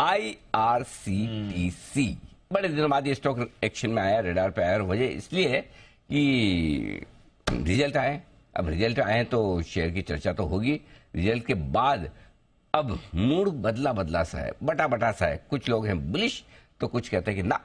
IRCTC बड़े दिनों बाद ये स्टॉक एक्शन में आया रेडार पे आया और वजह इसलिए कि रिज़ल्ट आए। अब रिज़ल्ट आए तो शेयर की चर्चा तो होगी। रिज़ल्ट के बाद अब मूड बदला बदला सा है, बटा बटा सा है। कुछ लोग हैं बुलिश तो कुछ कहते हैं कि ना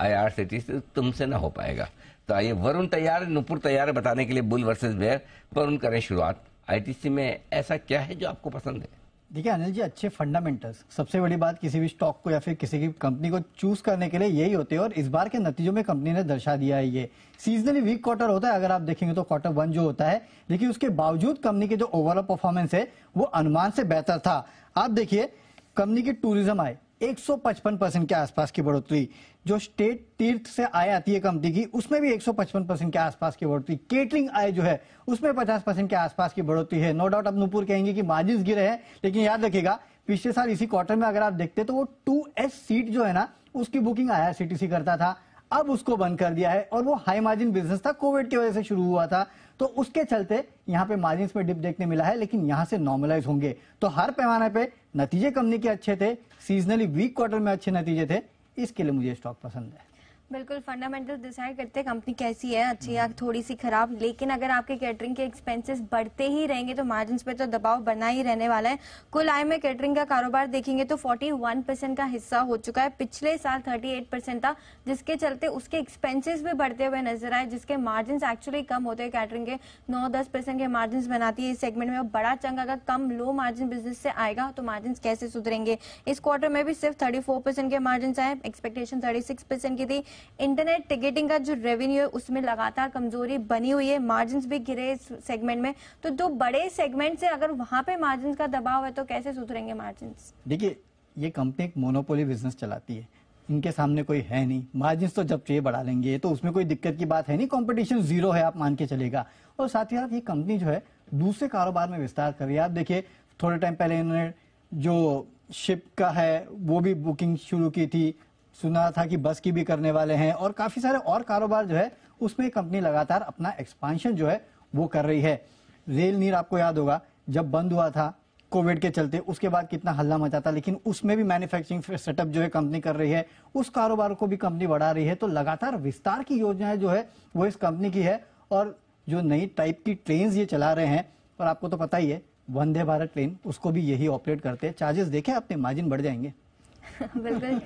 आई आर सी आईआरसीटीसी तुमसे ना हो पाएगा। तो आइए वरुण तैयार, नुपुर तैयार बताने के लिए बुल वर्सेस बेयर वरुण करें शुरुआत। आईटीसी में ऐसा क्या है जो आपको पसंद है? देखिए अनिल जी, अच्छे फंडामेंटल्स सबसे बड़ी बात किसी भी स्टॉक को या फिर किसी की कंपनी को चूज़ करने के लिए यही होते हैं और इस बार के नतीजों में कंपनी ने दर्शा दिया है ये। सीजनली वीक क्वार्टर होता है, अगर आप देखेंगे तो क्वार्टर वन जो होता है, लेकिन उसके बावजूद कंपनी के जो ओवरऑल परफॉर्मेंस है, वो अनुमान से बेहतर था। आप देखिए कंपनी की टूरिज़्म आए। 155 परसेंट के आसपास की बढ़ोतरी जो स्टेट तीर्थ से आय आती है कंपनी की उसमें भी 155 परसेंट के आसपास की बढ़ोतरी। केटरिंग आय जो है, उसमें 50 परसेंट के आसपास की बढ़ोतरी है। नो डाउट अब नूपुर कहेंगे कि मार्जिन गिरे हैं, लेकिन याद रखेगा पिछले साल इसी क्वार्टर में अगर आप देखते तो वो टू सीट जो है ना, उसकी बुकिंग आईआरसीटीसी करता था। अब उसको बंद कर दिया है और वो हाई मार्जिन बिज़नेस था कोविड की वजह से शुरू हुआ था। तो उसके चलते यहाँ पे मार्जिन में डिप देखने मिला है, लेकिन यहाँ से नॉर्मलाइज होंगे। तो हर पैमाने पे नतीजे कंपनी के अच्छे थे सीजनली वीक क्वार्टर में अच्छे नतीजे थे, इसके लिए मुझे स्टॉक पसंद है। बिल्कुल फंडामेंटल डिसाइड करते हैं कंपनी कैसी है, अच्छी या थोड़ी सी खराब, लेकिन अगर आपके कैटरिंग के एक्सपेंसेस बढ़ते ही रहेंगे तो मार्जिन पे तो दबाव बना ही रहने वाला है। कुल आय में कैटरिंग का कारोबार देखेंगे तो 41 परसेंट का हिस्सा हो चुका है। पिछले साल 38 परसेंट था, जिसके चलते उसके एक्सपेंसिस भी बढ़ते हुए नज़र आए, जिसके मार्जिन एक्चुअली कम होते हैं कैटरिंग के नौ दस परसेंट के मार्जिन बनाती है। इस सेगमेंट में बड़ा चंग अगर कम लो मार्जिन बिज़नेस से आएगा तो मार्जिन कैसे सुधरेंगे? इस क्वार्टर में भी सिर्फ़ थर्टी के मार्जिन आए एक्सपेक्टेशन थर्टी की थी। इंटरनेट टिकटिंग का जो रेवेन्यू है, उसमें लगातार कमज़ोरी बनी हुई है। मार्जिन भी गिरे इस सेगमेंट में। तो दो बड़े सेगमेंट से अगर वहाँ पे मार्जिन का दबाव है तो कैसे सुधरेंगे मार्जिन देखिए, ये कंपनी एक मोनोपोली बिज़नेस चलाती है। इनके सामने कोई है नहीं। मार्जिन तो जब चाहिए बढ़ा लेंगे। तो उसमें कोई दिक्कत की बात है नहीं। कंपटीशन ज़ीरो है, आप मान के चलेगा। और साथ ही साथ ये कंपनी जो है, दूसरे कारोबार में विस्तार कर रही है। आप देखिए, थोड़े टाइम पहले इन्होंने जो शिप का है, वो भी बुकिंग शुरू की थी। सुना था कि बस की भी करने वाले हैं और काफ़ी सारे और कारोबार जो है, उसमें कंपनी लगातार अपना एक्सपांशन जो है, वो कर रही है। रेल नीर आपको याद होगा, जब बंद हुआ था, कोविड के चलते, उसके बाद कितना हल्ला मचा था, लेकिन उसमें भी मैन्युफैक्चरिंग सेटअप जो है कंपनी कर रही है। उस कारोबार को भी कंपनी बढ़ा रही है तो लगातार विस्तार की योजनाएँ जो है, वो इस कंपनी की है। और जो नई टाइप की ट्रेन ये चला रहे हैं, और आपको तो पता ही है, वंदे भारत ट्रेन उसको भी यही ऑपरेट करते हैं। चार्जेस देखे अपने मार्जिन बढ़ जाएँगे। बिल्कुल।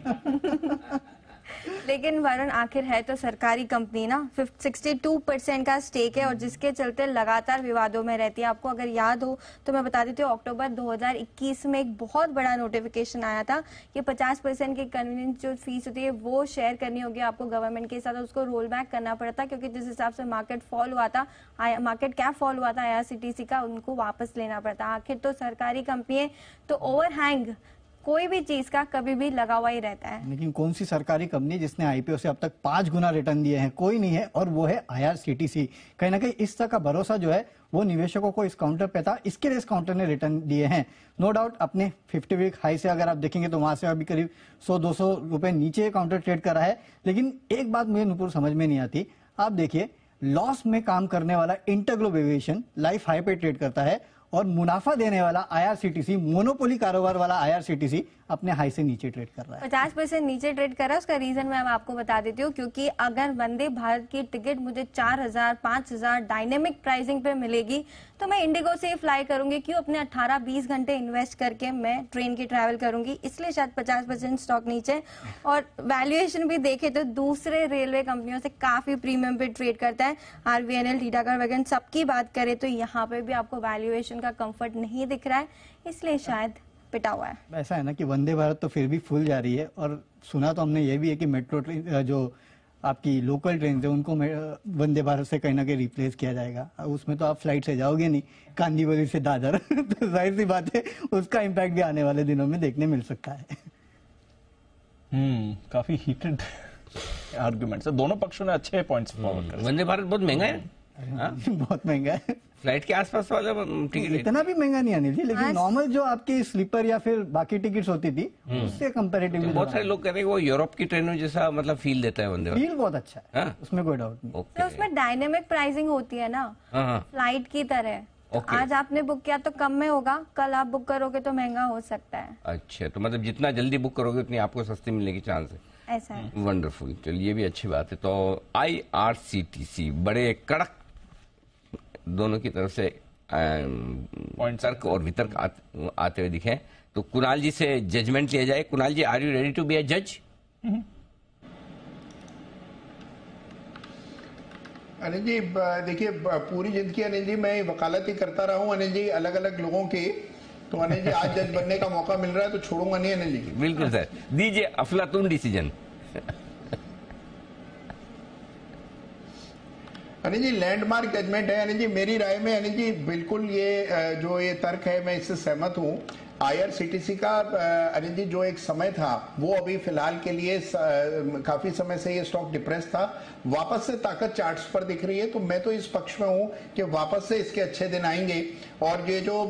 लेकिन वरुण, आखिर है तो सरकारी कंपनी ना? सिक्सटी टू परसेंट का स्टेक है और जिसके चलते लगातार विवादों में रहती है। आपको अगर याद हो तो मैं बता देती हूँ, अक्टूबर 2021 में एक बहुत बड़ा नोटिफिकेशन आया था कि 50 परसेंट की कन्वीनियंस जो फ़ीस होती है, वो शेयर करनी होगी आपको गवर्नमेंट के साथ उसको रोल बैक करना पड़ता क्योंकि जिस हिसाब से मार्केट फॉल हुआ था मार्केट क्या फॉल हुआ था आई का, उनको वापस लेना पड़ता आखिर तो सरकारी कंपनी है तो ओवरहैंग कोई भी चीज़ का कभी भी लगा हुआ ही रहता है। लेकिन कौन सी सरकारी कंपनी जिसने आईपीओ से अब तक पाँच गुना रिटर्न दिए हैं? कोई नहीं है, और वो है आईआरसीटीसी कहीं ना कहीं इस तरह का भरोसा जो है, वो निवेशकों को इस काउंटर पे था। इसके लिए इस काउंटर ने रिटर्न दिए हैं। नो डाउट अपने 50 वीक हाई से अगर आप देखेंगे तो वहाँ से अभी करीब 100-200 रुपए नीचे काउंटर ट्रेड कर है। लेकिन एक बात मुझे नुपुर समझ में नहीं आती। आप देखिए लॉस में काम करने वाला इंटरग्लोब एविएशन लाइफ हाई पे ट्रेड करता है। और मुनाफा देने वाला आईआरसीटीसी मोनोपोली कारोबार वाला आईआरसीटीसी अपने हाई से नीचे ट्रेड कर रहा है। पचास परसेंट नीचे ट्रेड कर रहा है, उसका रीजन मैं आपको बता देती हूँ, क्योंकि अगर वंदे भारत की टिकट मुझे चार हज़ार, पाँच हज़ार डायनेमिक प्राइसिंग पे मिलेगी तो मैं इंडिगो से फ्लाई करूँगी, क्यों? अपने 18-20 घंटे इन्वेस्ट करके मैं ट्रेन की ट्रैवल करूँगी, इसलिए शायद 50 परसेंट स्टॉक नीचे। और वैल्यूएशन भी देखे तो दूसरे रेलवे कंपनियों से काफ़ी प्रीमियम पे ट्रेड करता है। आरबीएनएल टीटागढ़ वगैरह, सबकी बात करें तो यहाँ पे भी आपको वैल्यूएशन का कंफर्ट नहीं दिख रहा है इसलिए शायद पिटा हुआ है। ऐसा है ना कि वंदे भारत तो फिर भी फुल जा रही है और सुना तो हमने ये भी है कि मेट्रो ट्रेन जो आपकी लोकल ट्रेन है उनको वंदे भारत से कहीं ना कहीं रिप्लेस किया जाएगा। उसमें तो आप फ़्लाइट से जाओगे नहीं कांदीवली से दादर। तो ज़ाहिर सी बात है उसका इम्पैक्ट भी आने वाले दिनों में देखने मिल सकता है। हम्म काफ़ी हीटेड आर्ग्यूमेंट्स दोनों पक्षों ने अच्छे पॉइंट्स फॉरवर्ड वंदे भारत बहुत महँगा है। हाँ? बहुत महँगा है। फ़्लाइट के आसपास वाला टिकट इतना भी महँगा नहीं आने थी लेकिन नॉर्मल जो आपकी स्लीपर या फिर बाकी टिकट्स होती थी हम्म। उससे कंपेरेटिवली तो बहुत सारे लोग कह रहे हैं वो यूरोप की ट्रेनों जैसा मतलब फील देता है वंदे फील बहुत अच्छा है। हाँ? उसमें कोई डाउट नहीं। तो उसमें डायनेमिक प्राइसिंग होती है ना। फ़्लाइट हाँ, की तरह। Okay. आज आपने बुक किया तो कम में होगा कल आप बुक करोगे तो महँगा हो सकता है। अच्छा तो मतलब जितना जल्दी बुक करोगे उतनी आपको सस्ती मिलने की चांस है ऐसा है। वंडरफुल चलिए ये भी अच्छी बात है। तो I R C T C बड़े कड़क दोनों की तरफ़ से तर्क और वितर्क आत- आते हुए दिखे तो कुणाल जी से जजमेंट लिया जाए। Kunal ji are you ready to be a जज अनिल जी देखिए पूरी ज़िंदगी अनिल जी मैं वकालत ही करता रहा हूँ। अनिल जी अलग अलग लोगों की तो अनिल जी आज जज बनने का मौका मिल रहा है तो छोड़ूँगा नहीं अनिल जी। बिल्कुल सर। दीजिए अफलातून decision Anil ji landmark judgement है। अनिल जी, मेरी राय में अनिल जी, बिल्कुल ये जो ये तर्क है, मैं इससे सहमत हूँ। आईआरसीटीसी का अनिल जी, जो एक समय था, वो अभी फ़िलहाल के लिए काफ़ी समय से ये स्टॉक डिप्रेस था। वापस से ताकत चार्ट्स पर दिख रही है तो मैं तो इस पक्ष में हूँ कि वापस से इसके अच्छे दिन आएँगे। और ये जो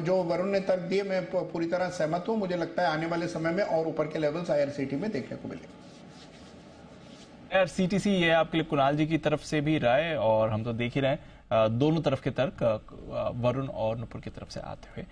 जो वरुण ने तर्क दिए, मैं पूरी तरह सहमत हूँ। मुझे लगता है आने वाले समय में और ऊपर के लेवल्स आईआरसीटी में देखने को मिलेंगे। यार सीटीसी ये आपके लिए कुणाल जी की तरफ़ से भी राय और हम तो देख ही रहे हैं। दोनों तरफ़ के तर्क वरुण और नुपुर की तरफ़ से आते हुए।